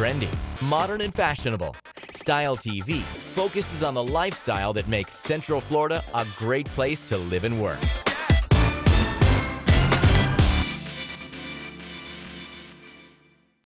trendy, modern and fashionable. Style TV focuses on the lifestyle that makes Central Florida a great place to live and work.